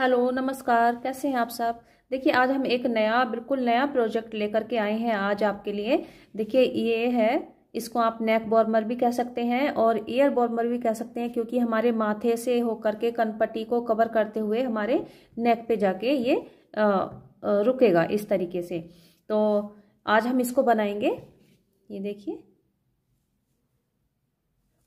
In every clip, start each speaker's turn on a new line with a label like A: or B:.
A: Hello नमस्कार कैसे हैं आप सब? देखिए आज हम एक नया बिल्कुल नया प्रोजेक्ट लेकर के आए हैं आज आपके लिए। देखिए ये है इसको आप नेक बॉर्मर भी कह सकते हैं और ईयर बॉर्मर भी कह सकते हैं क्योंकि हमारे माथे से होकर के कनपट्टी को कवर करते हुए हमारे नेक पे जाके ये आ, आ, रुकेगा इस तरीके से। तो आज हम इसको बनाएँगे। ये देखिए।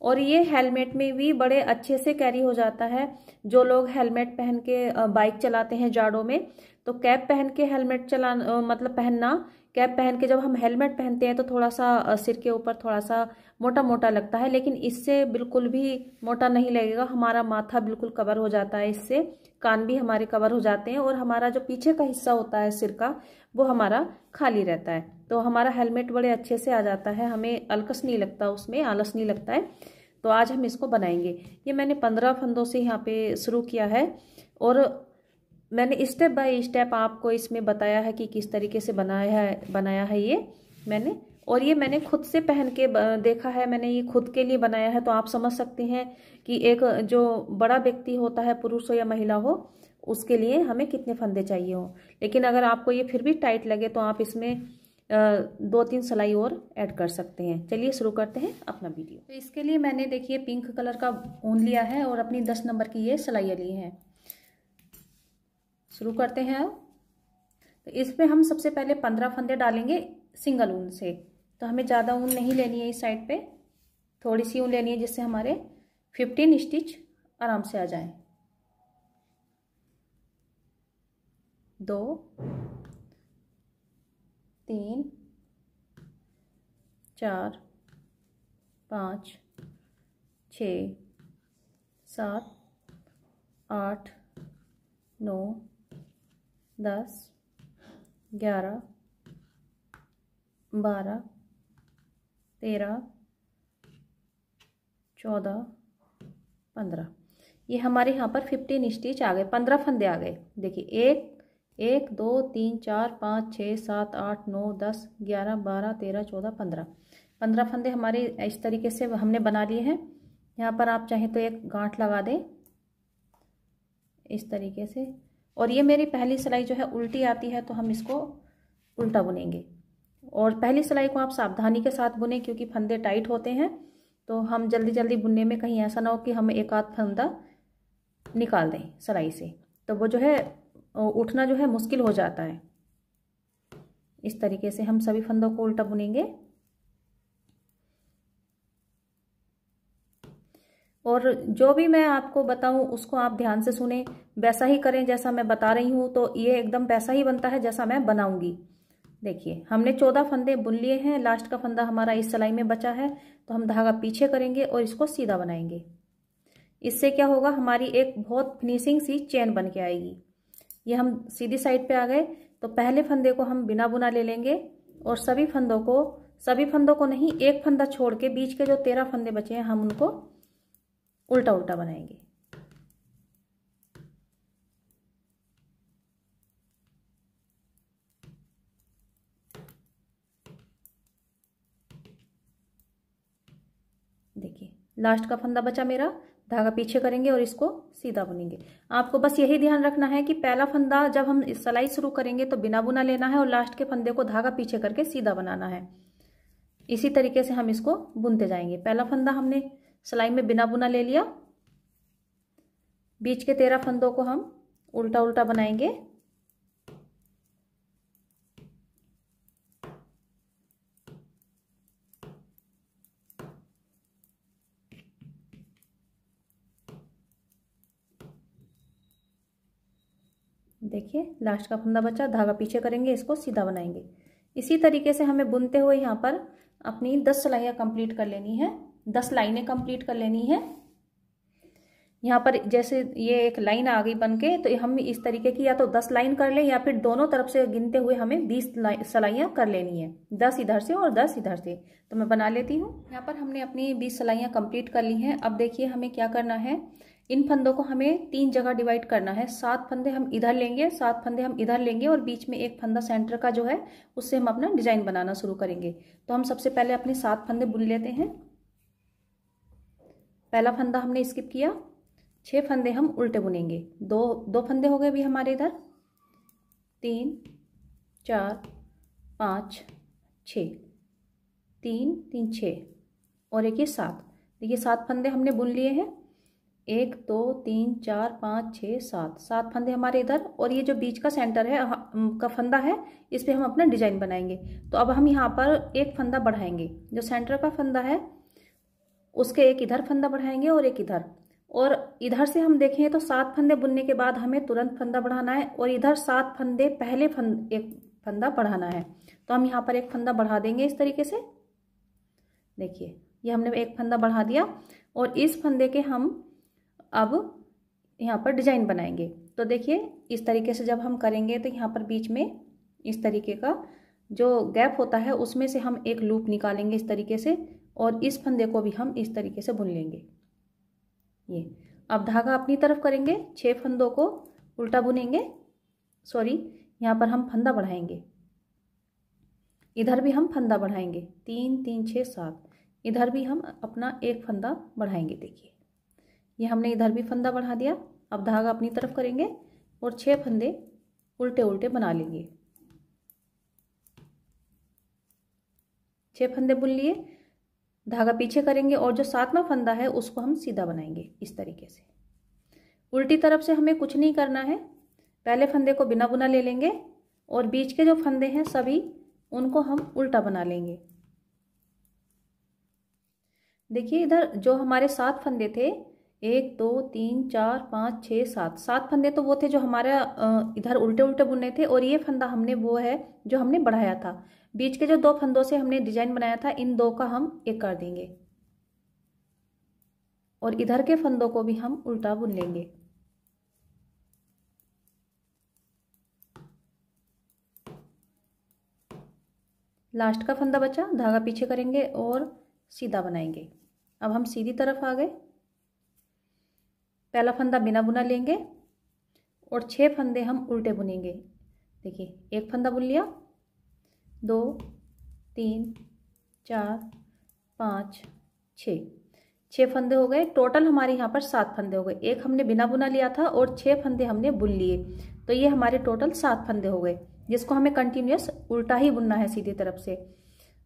A: और ये हेलमेट में भी बड़े अच्छे से कैरी हो जाता है। जो लोग हेलमेट पहन के बाइक चलाते हैं जाड़ों में तो कैप पहन के हेलमेट चला मतलब पहनना, कैप पहन के जब हम हेलमेट पहनते हैं तो थोड़ा सा सिर के ऊपर थोड़ा सा मोटा मोटा लगता है, लेकिन इससे बिल्कुल भी मोटा नहीं लगेगा, हमारा माथा बिल्कुल कवर हो जाता है इससे। कान भी हमारे कवर हो जाते हैं और हमारा जो पीछे का हिस्सा होता है सिर का, वो हमारा खाली रहता है। तो हमारा हेलमेट बड़े अच्छे से आ जाता है, हमें अलकस नहीं लगता उसमें, आलस नहीं लगता है। तो आज हम इसको बनाएँगे। ये मैंने पंद्रह फंदों से यहाँ पे शुरू किया है और मैंने स्टेप बाय स्टेप आपको इसमें बताया है कि किस तरीके से बनाया है बनाया है ये। मैंने और ये मैंने खुद से पहन के देखा है, मैंने ये खुद के लिए बनाया है तो आप समझ सकते हैं कि एक, जो बड़ा व्यक्ति होता है, पुरुष हो या महिला हो, उसके लिए हमें कितने फंदे चाहिए हो। लेकिन अगर आपको ये फिर भी टाइट लगे तो आप इसमें दो तीन सिलाई और ऐड कर सकते हैं। चलिए शुरू करते हैं अपना वीडियो। तो इसके लिए मैंने, देखिए, पिंक कलर का ऊन लिया है और अपनी दस नंबर की ये सिलाइयाँ ली हैं। शुरू करते हैं तो इसमें हम सबसे पहले पंद्रह फंदे डालेंगे सिंगल ऊन से। तो हमें ज़्यादा ऊन नहीं लेनी है इस साइड पे। थोड़ी सी ऊन लेनी है जिससे हमारे फिफ्टीन स्टिच आराम से आ जाए। दो, तीन, चार, पाँच, छ, सात, आठ, नौ, दस, ग्यारह, बारह तेरह, चौदह, पंद्रह। ये हमारे यहाँ पर फिफ्टीन स्टिच आ गए, पंद्रह फंदे आ गए। देखिए, एक एक, दो, तीन, चार, पाँच छः सात, आठ, नौ, दस, ग्यारह, बारह, तेरह, चौदह, पंद्रह। पंद्रह फंदे हमारे इस तरीके से हमने बना लिए हैं। यहाँ पर आप चाहें तो एक गांठ लगा दें। इस तरीके से। और ये मेरी पहली सिलाई जो है, उल्टी आती है तो हम इसको उल्टा बुनेंगे। और पहली सिलाई को आप सावधानी के साथ बुने क्योंकि फंदे टाइट होते हैं तो हम जल्दी जल्दी बुनने में कहीं ऐसा ना हो कि हम एक आध फंदा निकाल दें सिलाई से। तो वो जो है उठना जो है मुश्किल हो जाता है। इस तरीके से हम सभी फंदों को उल्टा बुनेंगे। और जो भी मैं आपको बताऊँ, उसको आप ध्यान से सुने। वैसा ही करें जैसा मैं बता रही हूँ तो ये एकदम वैसा ही बनता है जैसा मैं बनाऊँगी। देखिए, हमने चौदह फंदे बुन लिए हैं, लास्ट का फंदा हमारा इस सिलाई में बचा है तो हम धागा पीछे करेंगे और इसको सीधा बनाएँगे। इससे क्या होगा, हमारी एक बहुत फिनिशिंग सी चेन बन के आएगी। ये हम सीधी साइड पे आ गए तो पहले फंदे को हम बिना बुना ले लेंगे और सभी फंदों को, सभी फंदों को नहीं, एक फंदा छोड़ के बीच के जो तेरह फंदे बचे हैं, हम उनको उल्टा उल्टा बनाएँगे देखिए लास्ट का फंदा बचा मेरा। धागा पीछे करेंगे और इसको सीधा बुनेंगे। आपको बस यही ध्यान रखना है कि पहला फंदा जब हम सिलाई शुरू करेंगे तो बिना बुना लेना है और लास्ट के फंदे को धागा पीछे करके सीधा बनाना है। इसी तरीके से हम इसको बुनते जाएँगे। पहला फंदा हमने सिलाई में बिना बुना ले लिया। बीच के तेरह फंदों को हम उल्टा उल्टा बनाएँगे। देखिए लास्ट का फंदा बचा, धागा पीछे करेंगे, इसको सीधा बनाएँगे। इसी तरीके से हमें बुनते हुए यहाँ पर अपनी दस सिलाइयाँ कंप्लीट कर लेनी है। दस लाइनें कंप्लीट कर लेनी है। यहाँ पर जैसे ये एक लाइन आ गई बन के तो हम इस तरीके की या तो दस लाइन कर लें या फिर दोनों तरफ़ से गिनते हुए हमें बीस सिलाइयाँ कर लेनी है। दस इधर से और दस इधर से। तो मैं बना लेती हूँ। यहाँ पर हमने अपनी बीस सिलाइयाँ कंप्लीट कर ली हैं। अब देखिए हमें क्या करना है। इन फंदों को हमें तीन जगह डिवाइड करना है। सात फंदे हम इधर लेंगे, सात फंदे हम इधर लेंगे और बीच में एक फंदा सेंटर का जो है, उससे हम अपना डिज़ाइन बनाना शुरू करेंगे। तो हम सबसे पहले अपने सात फंदे बुन लेते हैं। पहला फंदा हमने स्किप किया। छः फंदे हम उल्टे बुनेंगे। दो दो फंदे हो गए अभी हमारे इधर। तीन, चार, पाँच छ तीन तीन छ और एक ये सात। देखिए, सात फंदे हमने बुन लिए हैं। एक, दो, तीन, चार, पाँच, छः, सात। सात फंदे हमारे इधर और ये जो बीच का सेंटर है का फंदा है, इस पर हम अपना डिज़ाइन बनाएँगे। तो अब हम यहाँ पर एक फंदा बढ़ाएँगे। जो सेंटर का फंदा है, उसके एक इधर फंदा बढ़ाएँगे और एक इधर। और इधर से हम देखें तो सात फंदे बुनने के बाद हमें तुरंत फंदा बढ़ाना है और इधर सात फंदे पहले फंद एक फंदा बढ़ाना है। तो हम यहाँ पर एक फंदा बढ़ा देंगे इस तरीके से। देखिए, ये हमने एक फंदा बढ़ा दिया और इस फंदे के हम अब यहाँ पर डिज़ाइन बनाएँगे। तो देखिए, इस तरीके से जब हम करेंगे तो यहाँ पर बीच में इस तरीके का जो गैप होता है, उसमें से हम एक लूप निकालेंगे इस तरीके से और इस फंदे को भी हम इस तरीके से बुन लेंगे। ये। अब धागा अपनी तरफ़ करेंगे, छह फंदों को उल्टा बुनेंगे। सॉरी, यहाँ पर हम फंदा बढ़ाएँगे। इधर भी हम फंदा बढ़ाएँगे। तीन तीन छः सात। इधर भी हम अपना एक फंदा बढ़ाएँगे, देखिए। ये हमने इधर भी फंदा बढ़ा दिया। अब धागा अपनी तरफ़ करेंगे और छह फंदे उल्टे उल्टे बना लेंगे। छह फंदे बुन लिए। धागा पीछे करेंगे और जो सातवां फंदा है उसको हम सीधा बनाएँगे इस तरीके से। उल्टी तरफ़ से हमें कुछ नहीं करना है। पहले फंदे को बिना बुना ले लेंगे और बीच के जो फंदे हैं सभी, उनको हम उल्टा बना लेंगे। देखिए इधर जो हमारे सात फंदे थे एक, दो, तीन, चार, पाँच छः सात। सात फंदे तो वो थे जो हमारा इधर उल्टे उल्टे बुने थे और ये फंदा हमने वो है जो हमने बढ़ाया था। बीच के जो दो फंदों से हमने डिज़ाइन बनाया था, इन दो का हम एक कर देंगे। और इधर के फंदों को भी हम उल्टा बुन लेंगे। लास्ट का फंदा बचा, धागा पीछे करेंगे और सीधा बनाएँगे। अब हम सीधी तरफ़ आ गए। पहला फंदा बिना बुना लेंगे और छह फंदे हम उल्टे बुनेंगे। देखिए, एक फंदा बुन लिया। दो, तीन, चार, पाँच छ छः फंदे हो गए। टोटल हमारे यहाँ पर सात फंदे हो गए। एक हमने बिना बुना लिया था और छः फंदे हमने बुन लिए। तो ये हमारे टोटल सात फंदे हो गए, जिसको हमें कंटिन्यूस उल्टा ही बुनना है सीधी तरफ़ से।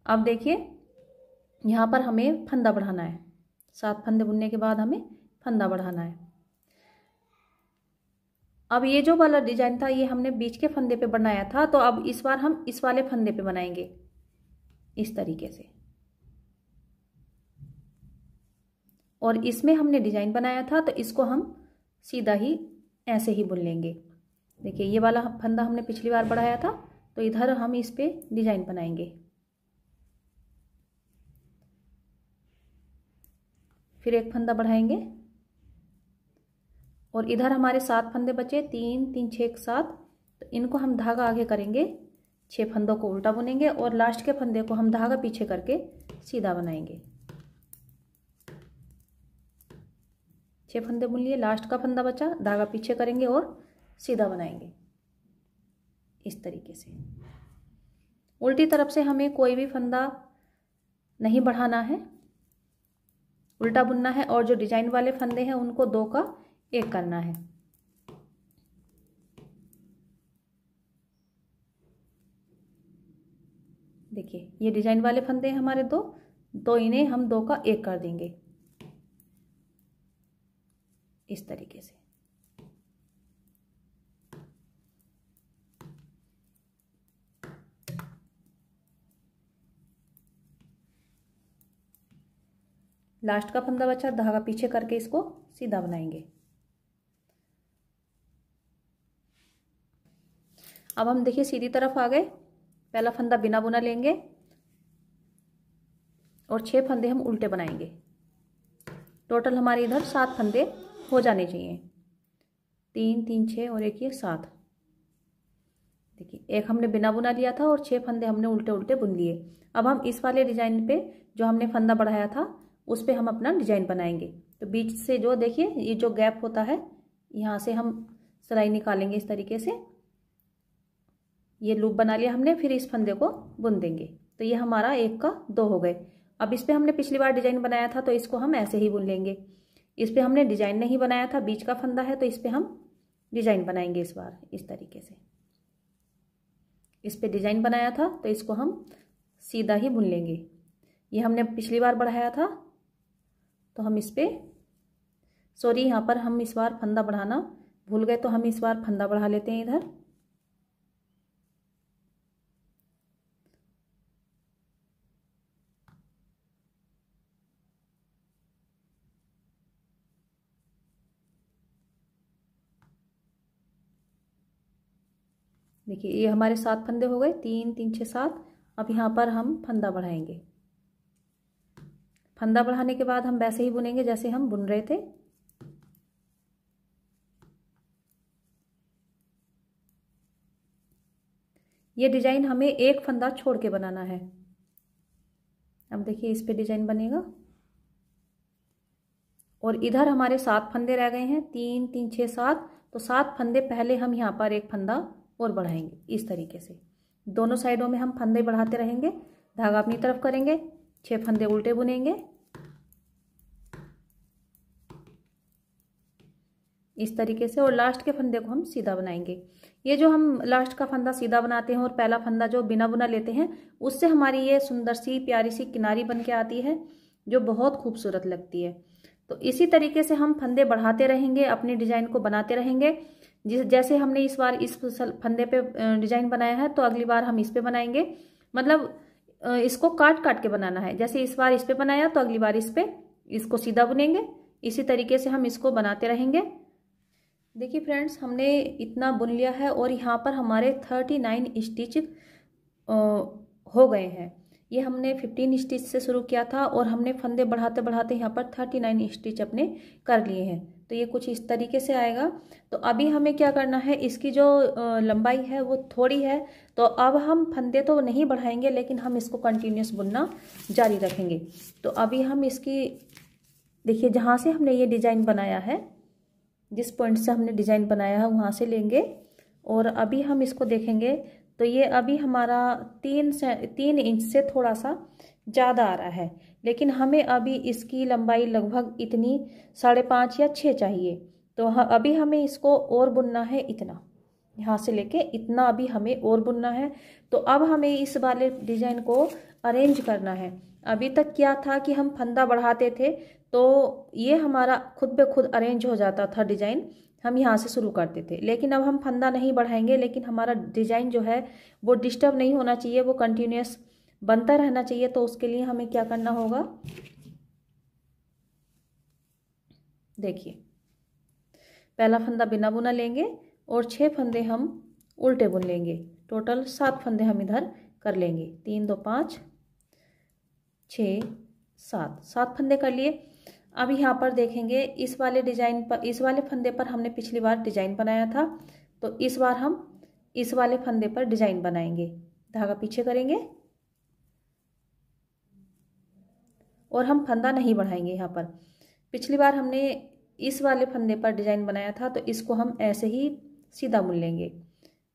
A: अब देखिए, यहाँ पर हमें फंदा बढ़ाना है। सात फंदे बुनने के बाद हमें फंदा बढ़ाना है। अब ये जो वाला डिज़ाइन था, ये हमने बीच के फंदे पे बनाया था तो अब इस बार हम इस वाले फंदे पे बनाएँगे। इस तरीके से। और इसमें हमने डिज़ाइन बनाया था तो इसको हम सीधा ही ऐसे ही बुन लेंगे। देखिए, ये वाला फंदा हमने पिछली बार बढ़ाया था तो इधर हम इस पे डिज़ाइन बनाएँगे। फिर एक फंदा बढ़ाएँगे। और इधर हमारे सात फंदे बचे, तीन तीन छः सात। तो इनको हम धागा आगे करेंगे। छः फंदों को उल्टा बुनेंगे और लास्ट के फंदे को हम धागा पीछे करके सीधा बनाएँगे। छः फंदे बुन लिए, लास्ट का फंदा बचा, धागा पीछे करेंगे और सीधा बनाएँगे। इस तरीके से। उल्टी तरफ़ से हमें कोई भी फंदा नहीं बढ़ाना है। उल्टा बुनना है और जो डिज़ाइन वाले फंदे हैं, उनको दो का एक करना है। देखिए, ये डिज़ाइन वाले फंदे हमारे दो तो इन्हें हम दो का एक कर देंगे। इस तरीके से। लास्ट का फंदा बचा, धागा पीछे करके इसको सीधा बनाएँगे। अब हम देखिए सीधी तरफ़ आ गए। पहला फंदा बिना बुना लेंगे और छह फंदे हम उल्टे बनाएँगे। टोटल हमारे इधर सात फंदे हो जाने चाहिए। तीन तीन छः और एक, ये सात। देखिए, एक हमने बिना बुना लिया था और छह फंदे हमने उल्टे उल्टे बुन लिए। अब हम इस वाले डिज़ाइन पे जो हमने फंदा बढ़ाया था, उस पर हम अपना डिज़ाइन बनाएँगे। तो बीच से जो देखिए, ये जो गैप होता है, यहाँ से हम सिलाई निकालेंगे इस तरीके से। ये लूप बना लिया हमने, फिर इस फंदे को बुन देंगे। तो ये हमारा एक का दो हो गए। अब इस पर हमने पिछली बार डिज़ाइन बनाया था तो इसको हम ऐसे ही बुन लेंगे। इस पर हमने डिज़ाइन नहीं बनाया था, बीच का फंदा है तो इस पर हम डिज़ाइन बनाएँगे इस बार, इस तरीके से। इस पर डिज़ाइन बनाया था तो इसको हम सीधा ही बुन लेंगे। ये हमने पिछली बार बढ़ाया था तो हम इस पर सॉरी, यहाँ पर हम इस बार फंदा बढ़ाना भूल गए तो हम इस बार फंदा बढ़ा लेते हैं इधर। देखिए, ये हमारे सात फंदे हो गए, तीन तीन छः सात। अब यहाँ पर हम फंदा बढ़ाएँगे। फंदा बढ़ाने के बाद हम वैसे ही बुनेंगे जैसे हम बुन रहे थे। ये डिज़ाइन हमें एक फंदा छोड़ के बनाना है। अब देखिए, इस पे डिज़ाइन बनेगा। और इधर हमारे सात फंदे रह गए हैं, तीन तीन छः सात। तो सात फंदे पहले हम यहाँ पर एक फंदा और बढ़ाएँगे इस तरीके से। दोनों साइडों में हम फंदे बढ़ाते रहेंगे, धागा अपनी तरफ़ करेंगे छः फंदे उल्टे बुनेंगे। इस तरीके से और लास्ट के फंदे को हम सीधा बनाएँगे। ये जो हम लास्ट का फंदा सीधा बनाते हैं और पहला फंदा जो बिना बुना लेते हैं, उससे हमारी ये सुंदर सी, प्यारी सी किनारी बन के आती है, जो बहुत खूबसूरत लगती है। तो इसी तरीके से हम फंदे बढ़ाते रहेंगे, अपने डिज़ाइन को बनाते रहेंगे। जिस, जैसे हमने इस बार इस फंदे पे डिज़ाइन बनाया है तो अगली बार हम इस पे बनाएँगे। मतलब इसको काट काट के बनाना है। जैसे इस बार इस पे बनाया तो अगली बार इस पे इसको सीधा बुनेंगे। इसी तरीके से हम इसको बनाते रहेंगे। देखिए फ्रेंड्स, हमने इतना बुन लिया है और यहाँ पर हमारे थर्टी नाइन स्टिच हो गए हैं। ये हमने फिफ्टीन स्टिच से शुरू किया था और हमने फंदे बढ़ाते बढ़ाते यहाँ पर थर्टी नाइन स्टिच अपने कर लिए हैं। तो ये कुछ इस तरीके से आएगा। तो अभी हमें क्या करना है, इसकी जो लंबाई है वो थोड़ी है। तो अब हम फंदे तो नहीं बढ़ाएँगे, लेकिन हम इसको कंटिन्यूस बुनना जारी रखेंगे। तो अभी हम इसकी, देखिए जहाँ से हमने ये डिज़ाइन बनाया है, जिस पॉइंट से हमने डिज़ाइन बनाया है, वहाँ से लेंगे। और अभी हम इसको देखेंगे तो ये अभी हमारा तीन से, तीन इंच से थोड़ा सा ज़्यादा आ रहा है। लेकिन हमें अभी इसकी लंबाई लगभग इतनी साढ़े पाँच या छः चाहिए। तो अभी हमें इसको और बुनना है इतना। यहाँ से लेके इतना अभी हमें और बुनना है। तो अब हमें इस वाले डिज़ाइन को अरेंज करना है। अभी तक क्या था कि हम फंदा बढ़ाते थे तो ये हमारा खुद पे खुद अरेंज हो जाता था डिज़ाइन। हम यहाँ से शुरू करते थे। लेकिन अब हम फंदा नहीं बढ़ाएँगे, लेकिन हमारा डिज़ाइन जो है, वो डिस्टर्ब नहीं होना चाहिए, वो कंटिन्यूस बनता रहना चाहिए तो उसके लिए हमें क्या करना होगा? देखिए, पहला फंदा बिना बुना लेंगे और छह फंदे हम उल्टे बुन लेंगे। टोटल सात फंदे हम इधर कर लेंगे। तीन, दो, पाँच छ सात। सात फंदे कर लिए। अब यहाँ पर देखेंगे, इस वाले डिज़ाइन पर, इस वाले फंदे पर हमने पिछली बार डिज़ाइन बनाया था। तो इस बार हम इस वाले फंदे पर डिज़ाइन बनाएँगे। धागा पीछे करेंगे। और हम फंदा नहीं बढ़ाएँगे यहाँ पर। पिछली बार हमने इस वाले फंदे पर डिज़ाइन बनाया था तो इसको हम ऐसे ही सीधा बुन लेंगे।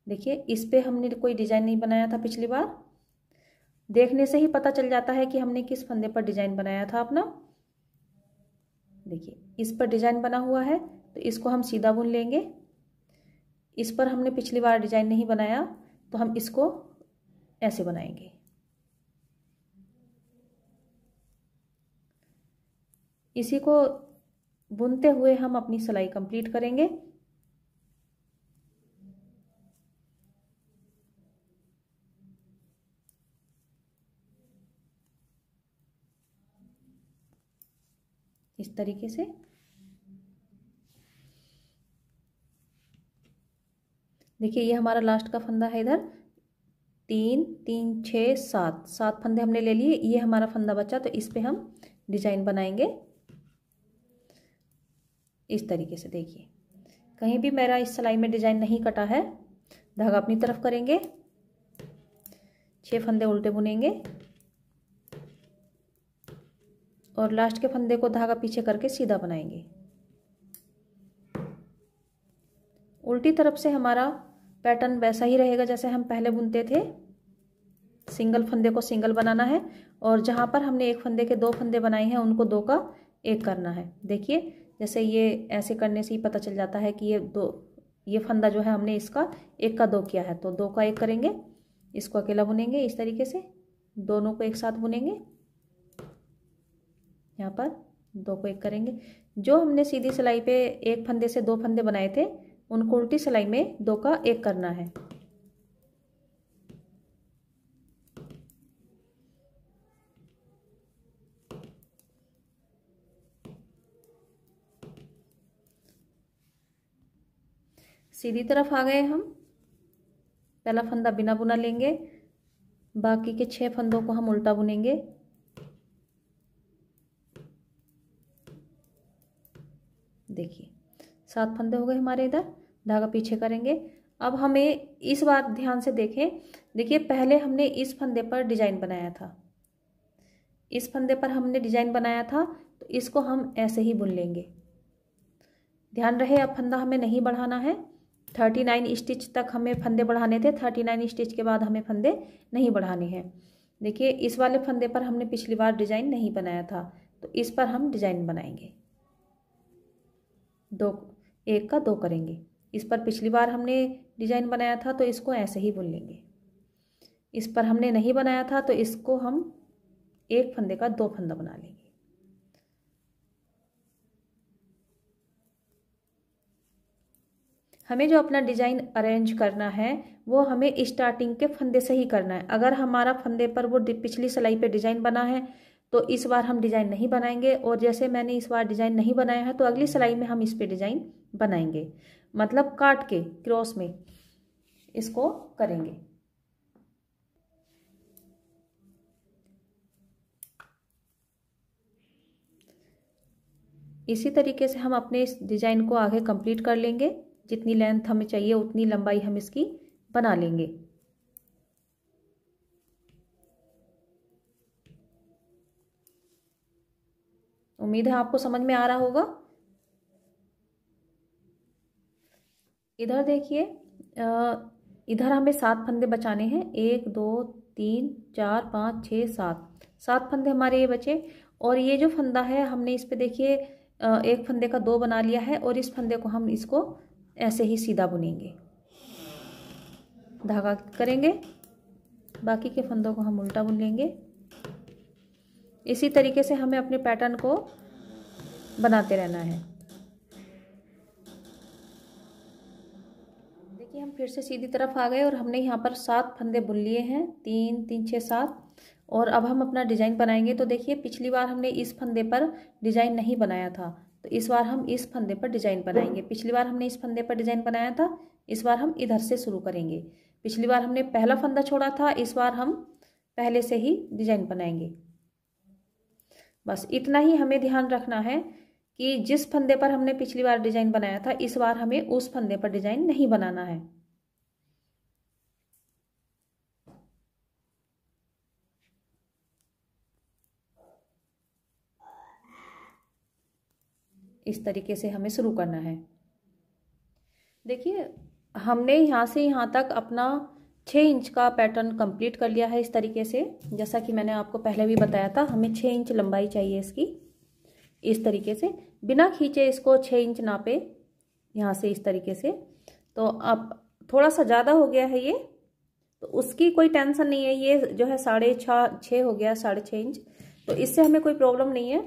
A: देखिए, इस पे हमने कोई डिज़ाइन नहीं बनाया था पिछली बार। देखने से ही पता चल जाता है कि हमने किस फंदे पर डिज़ाइन बनाया था अपना। देखिए, इस पर डिज़ाइन बना हुआ है तो इसको हम सीधा बुन लेंगे। इस पर हमने पिछली बार डिज़ाइन नहीं बनाया तो हम इसको ऐसे बनाएँगे। इसी को बुनते हुए हम अपनी सिलाई कंप्लीट करेंगे। इस तरीके से। देखिए, ये हमारा लास्ट का फंदा है इधर। तीन तीन छ सात। सात फंदे हमने ले लिए, ये हमारा फंदा बचा तो इस पे हम डिज़ाइन बनाएँगे। इस तरीके से देखिए। कहीं भी मेरा इस सिलाई में डिज़ाइन नहीं कटा है, धागा अपनी तरफ़ करेंगे, छह फंदे उल्टे बुनेंगे। और लास्ट के फंदे को धागा पीछे करके सीधा बनाएँगे। उल्टी तरफ़ से हमारा पैटर्न वैसा ही रहेगा जैसे हम पहले बुनते थे। सिंगल फंदे को सिंगल बनाना है और जहाँ पर हमने एक फंदे के दो फंदे बनाए हैं, उनको दो का एक करना है। देखिए, जैसे ये ऐसे करने से ही पता चल जाता है कि ये दो, ये फंदा जो है हमने इसका एक का दो किया है। तो दो का एक करेंगे, इसको अकेला बुनेंगे, इस तरीके से दोनों को एक साथ बुनेंगे। यहाँ पर दो को एक करेंगे। जो हमने सीधी सिलाई पे एक फंदे से दो फंदे बनाए थे, उनको उल्टी सिलाई में दो का एक करना है। सीधी तरफ़ आ गए हम। पहला फंदा बिना बुना लेंगे, बाकी के छह फंदों को हम उल्टा बुनेंगे। देखिए, सात फंदे हो गए हमारे इधर, धागा पीछे करेंगे। अब हमें इस बार ध्यान से देखें, देखिए, पहले हमने इस फंदे पर डिज़ाइन बनाया था। इस फंदे पर हमने डिज़ाइन बनाया था तो इसको हम ऐसे ही बुन लेंगे। ध्यान रहे, अब फंदा हमें नहीं बढ़ाना है। थर्टी नाइन स्टिच तक हमें फंदे बढ़ाने थे, थर्टी नाइन स्टिच के बाद हमें फंदे नहीं बढ़ाने हैं। देखिए, इस वाले फंदे पर हमने पिछली बार डिज़ाइन नहीं बनाया था तो इस पर हम डिज़ाइन बनाएँगे। दो, एक का दो करेंगे। इस पर पिछली बार हमने डिज़ाइन बनाया था तो इसको ऐसे ही बुन लेंगे। इस पर हमने नहीं बनाया था तो इसको हम एक फंदे का दो फंदा बना लेंगे। हमें जो अपना डिज़ाइन अरेंज करना है, वो हमें स्टार्टिंग के फंदे से ही करना है। अगर हमारा फंदे पर वो पिछली सिलाई पे डिज़ाइन बना है तो इस बार हम डिज़ाइन नहीं बनाएँगे और जैसे मैंने इस बार डिज़ाइन नहीं बनाया है तो अगली सिलाई में हम इस पर डिज़ाइन बनाएँगे। मतलब काट के, क्रॉस में इसको करेंगे। इसी तरीके से हम अपने इस डिज़ाइन को आगे कंप्लीट कर लेंगे। जितनी लेंथ हमें चाहिए, उतनी लंबाई हम इसकी बना लेंगे। उम्मीद है आपको समझ में आ रहा होगा। इधर देखिए इधर हमें सात फंदे बचाने हैं। एक, दो, तीन, चार, पाँच छः सात। सात फंदे हमारे ये बचे। और ये जो फंदा है, हमने इस पे देखिए एक फंदे का दो बना लिया है और इस फंदे को हम इसको ऐसे ही सीधा बुनेंगे। धागा करेंगे। बाकी के फंदों को हम उल्टा बुन लेंगे। इसी तरीके से हमें अपने पैटर्न को बनाते रहना है। देखिए, हम फिर से सीधी तरफ़ आ गए और हमने यहाँ पर सात फंदे बुन लिए हैं। तीन तीन छः सात। और अब हम अपना डिज़ाइन बनाएँगे। तो देखिए, पिछली बार हमने इस फंदे पर डिज़ाइन नहीं बनाया था। तो इस बार हम इस फंदे पर डिज़ाइन बनाएँगे। पिछली बार हमने इस फंदे पर डिज़ाइन बनाया था। इस बार हम इधर से शुरू करेंगे। पिछली बार हमने पहला फंदा छोड़ा था। इस बार हम पहले से ही डिज़ाइन बनाएँगे। बस इतना ही हमें ध्यान रखना है कि जिस फंदे पर हमने पिछली बार डिज़ाइन बनाया था, इस बार हमें उस फंदे पर डिज़ाइन नहीं बनाना है। इस तरीके से हमें शुरू करना है। देखिए, हमने यहाँ से यहाँ तक अपना छः इंच का पैटर्न कंप्लीट कर लिया है इस तरीके से। जैसा कि मैंने आपको पहले भी बताया था, हमें छः इंच लंबाई चाहिए इसकी, इस तरीके से। बिना खींचे इसको छः इंच नापे, यहाँ से इस तरीके से। तो अब थोड़ा सा ज़्यादा हो गया है ये तो उसकी कोई टेंशन नहीं है। ये जो है साढ़े छः छः हो गया, साढ़े छः इंच। तो इससे हमें कोई प्रॉब्लम नहीं है।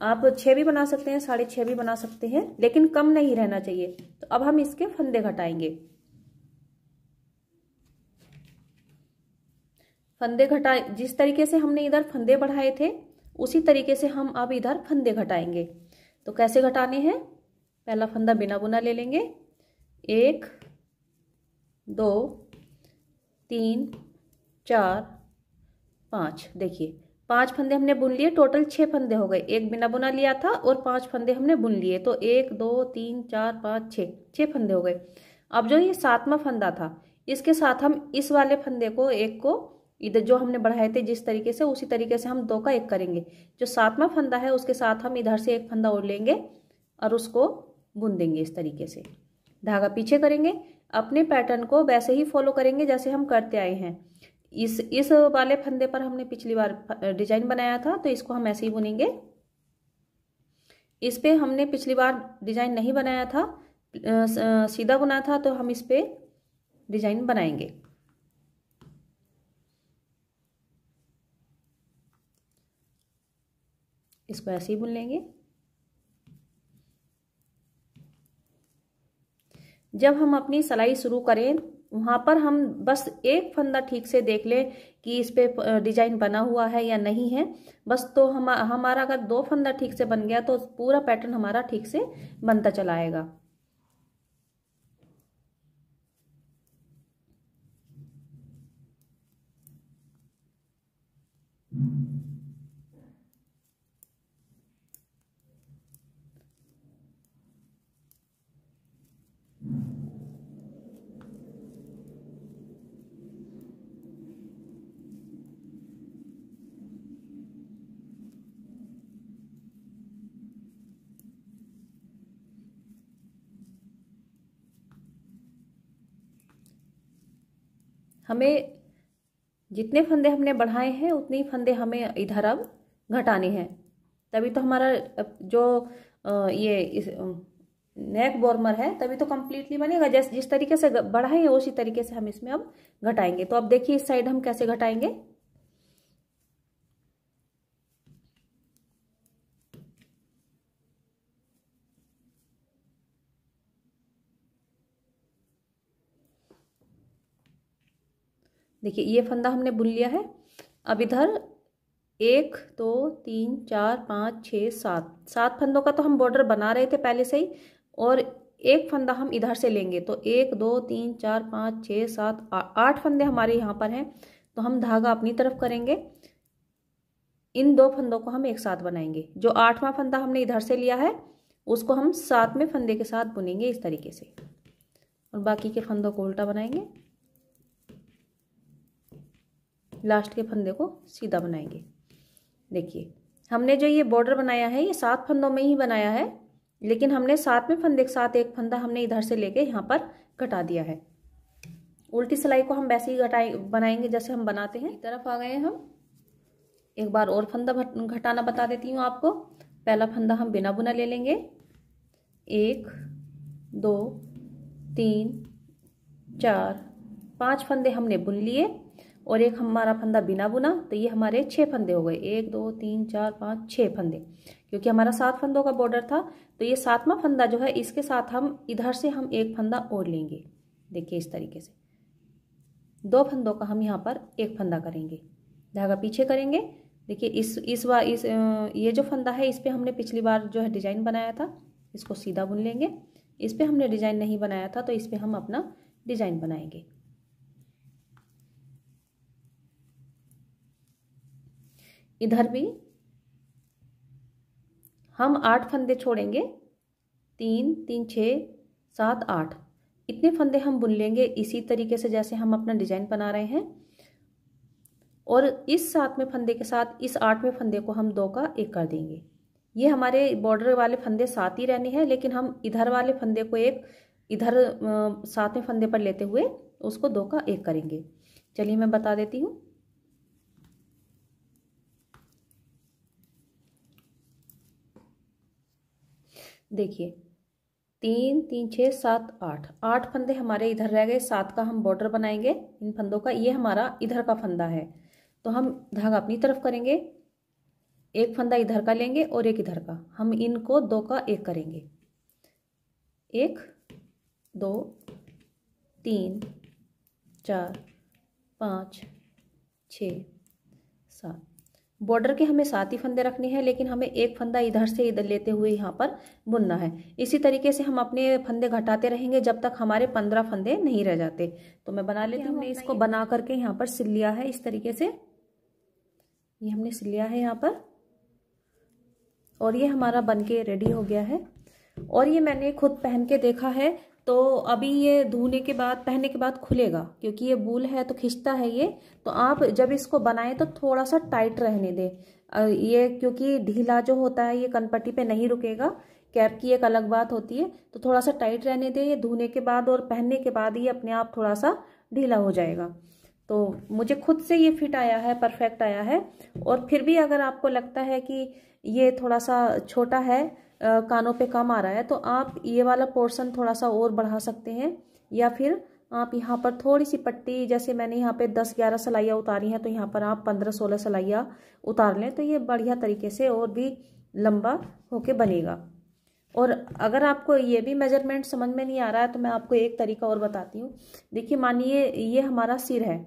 A: आप छः भी बना सकते हैं, साढ़े छः भी बना सकते हैं, लेकिन कम नहीं रहना चाहिए। तो अब हम इसके फंदे घटाएँगे। फंदे घटाए। जिस तरीके से हमने इधर फंदे बढ़ाए थे, उसी तरीके से हम अब इधर फंदे घटाएँगे। तो कैसे घटाने हैं? पहला फंदा बिना बुना ले लेंगे। एक, दो, तीन, चार, पाँच। देखिए, पाँच फंदे हमने बुन लिए, टोटल छः फंदे हो गए। एक बिना बुना लिया था और पाँच फंदे हमने बुन लिए। तो एक, दो, तीन, चार, पाँच छः छः फंदे हो गए। अब जो ये सातवां फंदा था, इसके साथ हम इस वाले फंदे को, एक को इधर जो हमने बढ़ाए थे जिस तरीके से, उसी तरीके से हम दो का एक करेंगे। जो सातवां फंदा है, उसके साथ हम इधर से एक फंदा ओढ़ लेंगे और उसको बुन देंगे इस तरीके से। धागा पीछे करेंगे, अपने पैटर्न को वैसे ही फॉलो करेंगे जैसे हम करते आए हैं। इस इस वाले फंदे पर हमने पिछली बार डिज़ाइन बनाया था तो इसको हम ऐसे ही बुनेंगे। इस पर हमने पिछली बार डिज़ाइन नहीं बनाया था सीधा बुना था तो हम इस पर डिज़ाइन बनाएँगे। इसको ऐसे ही बुन लेंगे। जब हम अपनी सिलाई शुरू करें, वहाँ पर हम बस एक फंदा ठीक से देख लें कि इस पे डिज़ाइन बना हुआ है या नहीं है। बस तो हम, हमारा अगर दो फंदा ठीक से बन गया तो पूरा पैटर्न हमारा ठीक से बनता चला हमें जितने फंदे हमने बढ़ाए हैं, उतने ही फंदे हमें इधर अब घटाने हैं। तभी तो हमारा जो ये इस नेक बॉर्मर है, तभी तो कम्प्लीटली बनेगा। जैसे, जिस तरीके से बढ़ाएँगे उसी तरीके से हम इसमें अब घटाएँगे। तो अब देखिए इस साइड हम कैसे घटाएँगे। देखिए, ये फंदा हमने बुन लिया है। अब इधर एक, दो, तीन, चार, पाँच छः सात। सात फंदों का तो हम बॉर्डर बना रहे थे पहले से ही, और एक फंदा हम इधर से लेंगे। तो एक, दो, तीन, चार, पाँच छः सात आठ फंदे हमारे यहाँ पर हैं। तो हम धागा अपनी तरफ़ करेंगे। इन दो फंदों को हम एक साथ बनाएँगे। जो आठवां फंदा हमने इधर से लिया है, उसको हम सातवें फंदे के साथ बुनेंगे इस तरीके से। और बाकी के फंदों को उल्टा बनाएँगे। लास्ट के फंदे को सीधा बनाएँगे। देखिए, हमने जो ये बॉर्डर बनाया है, ये सात फंदों में ही बनाया है, लेकिन हमने सातवें फंदे के साथ एक फंदा हमने इधर से लेके यहाँ पर घटा दिया है। उल्टी सिलाई को हम वैसे ही घटाए बनाएँगे जैसे हम बनाते हैं। तरफ़ आ गए हम। एक बार और फंदा घटाना बता देती हूँ आपको। पहला फंदा हम बिना बुना ले लेंगे। एक, दो, तीन, चार, पाँच फंदे हमने बुन लिए। और एक हमारा फंदा बिना बुना तो ये हमारे छः फंदे हो गए। एक, दो, तीन, चार, पाँच छः फंदे। क्योंकि हमारा सात फंदों का बॉर्डर था तो ये सातवां फंदा जो है, इसके साथ हम, इधर से हम एक फंदा और लेंगे। देखिए इस तरीके से। दो फंदों का हम यहाँ पर एक फंदा करेंगे। धागा पीछे करेंगे। देखिए इस इस बार इस ये जो फंदा है, इस पर हमने पिछली बार जो है डिज़ाइन बनाया था, इसको सीधा बुन लेंगे। इस पर हमने डिज़ाइन नहीं बनाया था तो इस पर हम अपना डिज़ाइन बनाएँगे। इधर भी हम आठ फंदे छोड़ेंगे। तीन तीन छ सात, आठ। इतने फंदे हम बुन लेंगे इसी तरीके से जैसे हम अपना डिज़ाइन बना रहे हैं। और इस सातवें फंदे के साथ, इस आठवें फंदे को हम दो का एक कर देंगे। ये हमारे बॉर्डर वाले फंदे सात ही रहने हैं, लेकिन हम इधर वाले फंदे को एक, इधर सातवें फंदे पर लेते हुए उसको दो का एक करेंगे। चलिए मैं बता देती हूँ। देखिए, तीन तीन छः सात, आठ। आठ फंदे हमारे इधर रह गए, सात का हम बॉर्डर बनाएँगे। इन फंदों का, ये हमारा इधर का फंदा है। तो हम धागा अपनी तरफ़ करेंगे, एक फंदा इधर का लेंगे और एक इधर का। हम इनको दो का एक करेंगे। एक, दो, तीन, चार, पाँच छ सात। बॉर्डर के हमें सात ही फंदे रखने हैं लेकिन हमें एक फंदा इधर से इधर लेते हुए यहाँ पर बुनना है। इसी तरीके से हम अपने फंदे घटाते रहेंगे जब तक हमारे पंद्रह फंदे नहीं रह जाते। तो मैं बना लेती हूँ हमने इसको बना करके यहाँ पर सिल लिया है इस तरीके से। ये हमने सिल लिया है यहाँ पर। और ये हमारा बन के रेडी हो गया है। और ये मैंने खुद पहन के देखा है तो अभी ये धोने के बाद, पहनने के बाद खुलेगा, क्योंकि ये बूल है तो खिंचता है ये। तो आप जब इसको बनाएँ तो थोड़ा सा टाइट रहने दें। ये क्योंकि ढीला जो होता है, ये कनपट्टी पे नहीं रुकेगा, कैप की एक अलग बात होती है। तो थोड़ा सा टाइट रहने दें, ये धोने के बाद और पहनने के बाद ये अपने आप थोड़ा सा ढीला हो जाएगा। तो मुझे खुद से ये फिट आया है, परफेक्ट आया है। और फिर भी अगर आपको लगता है कि ये थोड़ा सा छोटा है कानों पे कम आ रहा है तो आप ये वाला पोर्शन थोड़ा सा और बढ़ा सकते हैं, या फिर आप यहाँ पर थोड़ी सी पट्टी, जैसे मैंने यहाँ पे दस ग्यारह सिलाइयाँ उतारी हैं तो यहाँ पर आप पंद्रह सोलह सिलाइयाँ उतार लें तो ये बढ़िया तरीके से और भी लंबा होके बनेगा। और अगर आपको ये भी मेज़रमेंट समझ में नहीं आ रहा है तो मैं आपको एक तरीका और बताती हूँ। देखिए, मानिए ये हमारा सिर है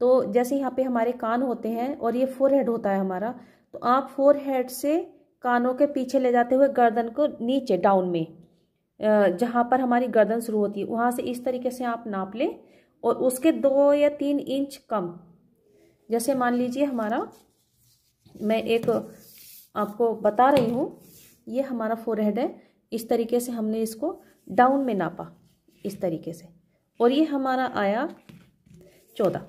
A: तो जैसे यहाँ पे हमारे कान होते हैं और ये फोर हेड होता है हमारा तो आप फोर हेड से कानों के पीछे ले जाते हुए गर्दन को नीचे डाउन में। जहाँ पर हमारी गर्दन शुरू होती है, वहाँ से इस तरीके से आप नाप लें और उसके दो या तीन इंच कम। जैसे मान लीजिए हमारा, मैं एक आपको बता रही हूँ, ये हमारा फोरहेड है, इस तरीके से हमने इसको डाउन में नापा, इस तरीके से। और ये हमारा आया चौदह।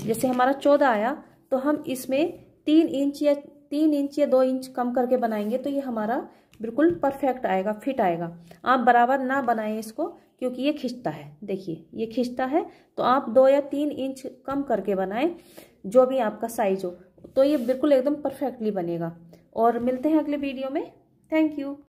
A: जैसे हमारा चौदह आया तो हम इसमें तीन इंच या तीन इंच या दो इंच कम करके बनाएँगे तो ये हमारा बिल्कुल परफेक्ट आएगा फिट आएगा। आप बराबर ना बनाएँ इसको, क्योंकि ये खिंचता है। देखिए, ये खिंचता है तो आप दो या तीन इंच कम करके बनाएँ, जो भी आपका साइज़ हो। तो ये बिल्कुल एकदम परफेक्टली बनेगा। और मिलते हैं अगले वीडियो में। Thank you